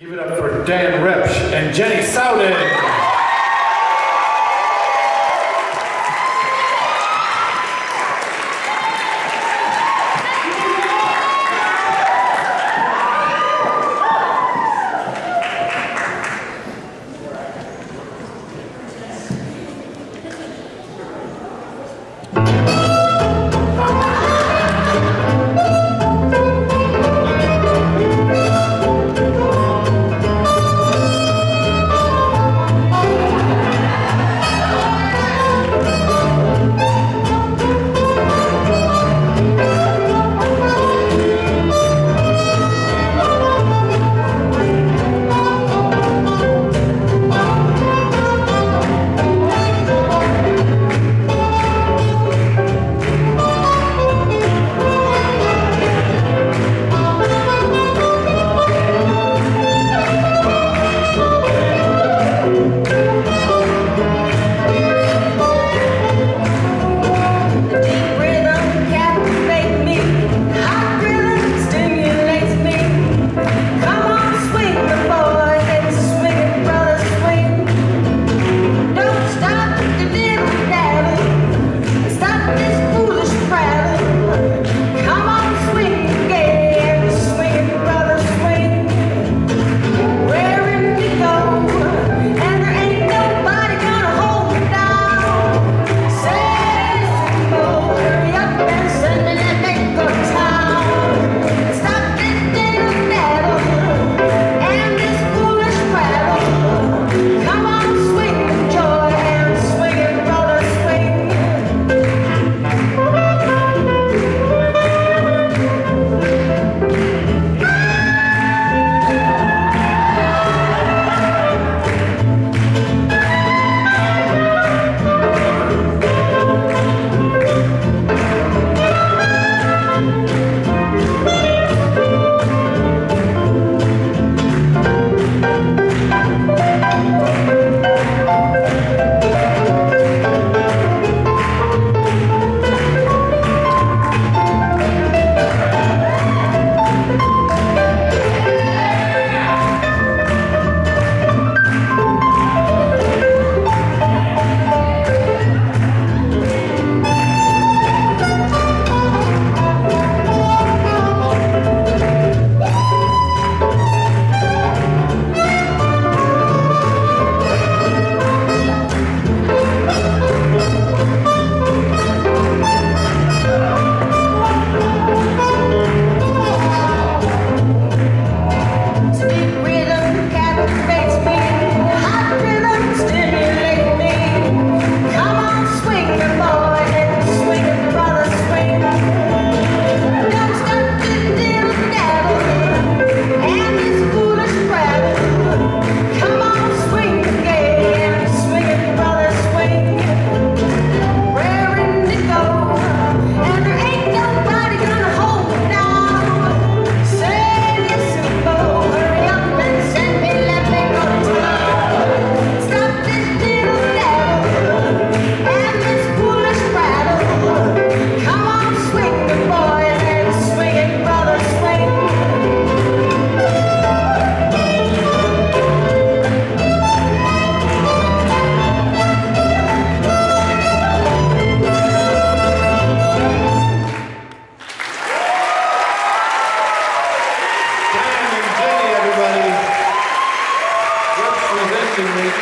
Give it up for Dan Repsch and Jenny Sowden.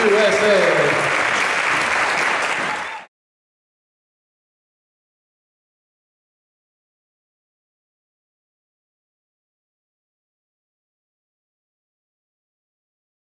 USA.